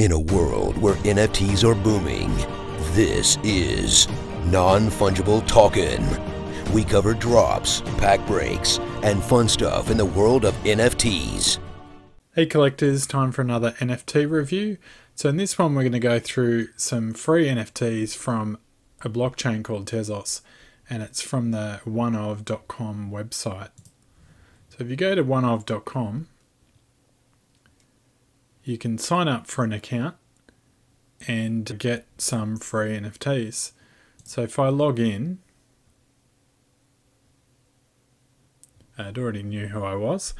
In a world where NFTs are booming, this is Non Fungible Talkin. We cover drops, pack breaks, and fun stuff in the world of NFTs. Hey collectors, time for another NFT review. So in this one we're going to go through some free NFTs from a blockchain called Tezos and it's from the oneof.com website. So if you go to oneof.com you can sign up for an account and get some free NFTs. So if I log in, I'd already knew who I was.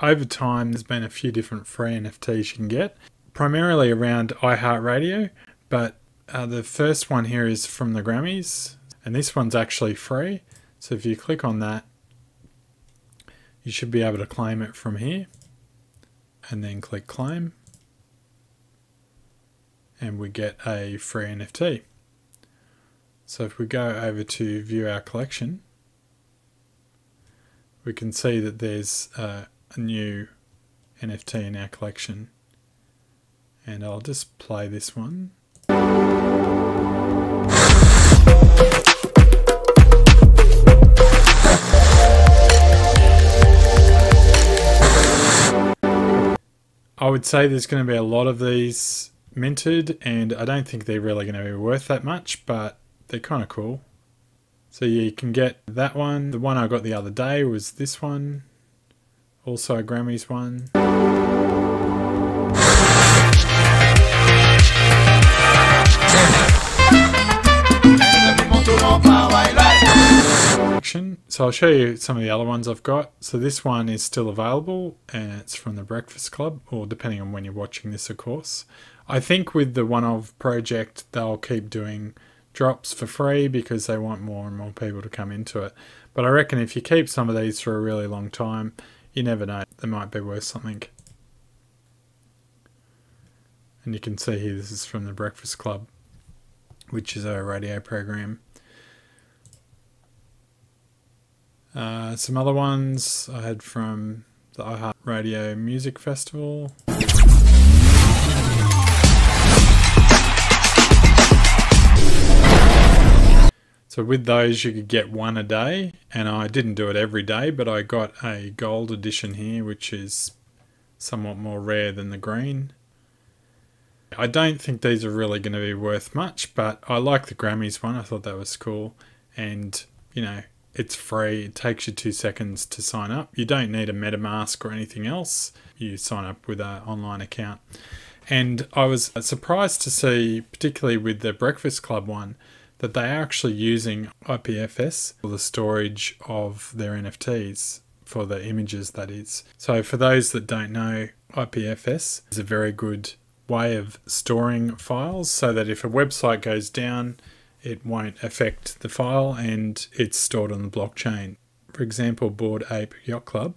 Over time, there's been a few different free NFTs you can get, primarily around iHeartRadio, but uh, the first one here is from the Grammys, and this one's actually free. So if you click on that, you should be able to claim it from here and then click claim and we get a free NFT. So if we go over to view our collection, we can see that there's uh, a new NFT in our collection. And I'll just play this one. I would say there's going to be a lot of these minted and I don't think they're really going to be worth that much but they're kind of cool. So you can get that one. The one I got the other day was this one. Also Grammys one. So I'll show you some of the other ones I've got. So this one is still available and it's from the Breakfast Club, or depending on when you're watching this, of course. I think with the OneOf project, they'll keep doing drops for free because they want more and more people to come into it. But I reckon if you keep some of these for a really long time, you never know, they might be worth something. And you can see here this is from the Breakfast Club, which is a radio program. Uh, some other ones I had from the iHeart Radio Music Festival. So with those you could get one a day and I didn't do it every day but I got a gold edition here which is somewhat more rare than the green. I don't think these are really going to be worth much but I like the Grammys one I thought that was cool and you know it's free. It takes you two seconds to sign up. You don't need a MetaMask or anything else. You sign up with an online account. And I was surprised to see, particularly with the Breakfast Club one, that they are actually using IPFS for the storage of their NFTs, for the images that is. So for those that don't know, IPFS is a very good way of storing files so that if a website goes down, it won't affect the file and it's stored on the blockchain. For example, Bored Ape Yacht Club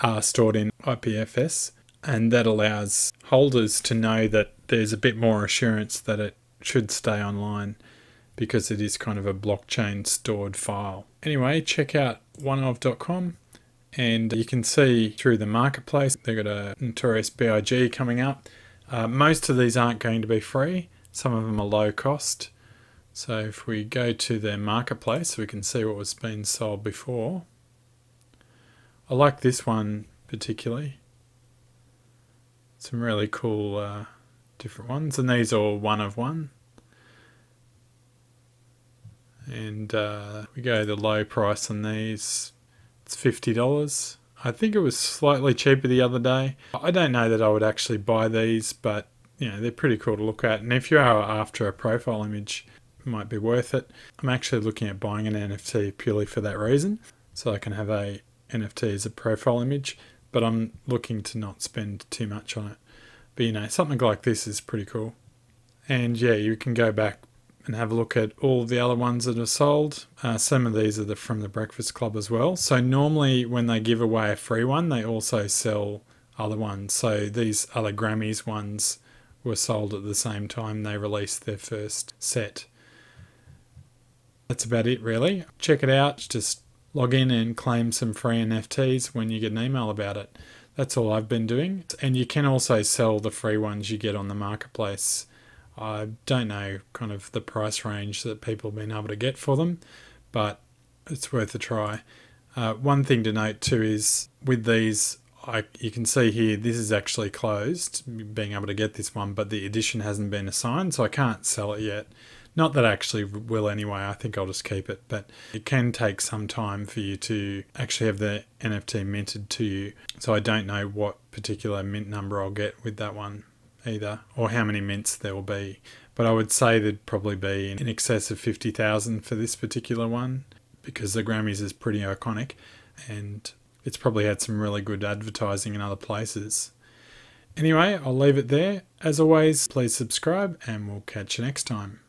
are stored in IPFS and that allows holders to know that there's a bit more assurance that it should stay online because it is kind of a blockchain stored file. Anyway, check out oneof.com and you can see through the marketplace they've got a Notorious BIG coming up. Uh, most of these aren't going to be free, some of them are low cost. So if we go to their marketplace, we can see what was being sold before. I like this one particularly. Some really cool uh, different ones, and these are one of one. And uh, we go the low price on these. It's fifty dollars. I think it was slightly cheaper the other day. I don't know that I would actually buy these, but you know they're pretty cool to look at. And if you are after a profile image, it might be worth it. I'm actually looking at buying an NFT purely for that reason, so I can have a NFT as a profile image, but I'm looking to not spend too much on it. But you know, something like this is pretty cool. And yeah, you can go back and have a look at all the other ones that are sold. Uh, some of these are the, from the Breakfast Club as well. So normally when they give away a free one, they also sell other ones. So these other Grammys ones were sold at the same time they released their first set. That's about it really. Check it out. Just log in and claim some free NFTs when you get an email about it. that's all I've been doing. And you can also sell the free ones you get on the marketplace. I don't know kind of the price range that people have been able to get for them, but it's worth a try. Uh, one thing to note too is with these, I, you can see here this is actually closed, being able to get this one, but the edition hasn't been assigned, so I can't sell it yet. Not that I actually will anyway, I think I'll just keep it, but it can take some time for you to actually have the NFT minted to you. So I don't know what particular mint number I'll get with that one either, or how many mints there will be. But I would say there'd probably be in excess of 50,000 for this particular one because the Grammys is pretty iconic and it's probably had some really good advertising in other places. Anyway, I'll leave it there. As always, please subscribe and we'll catch you next time.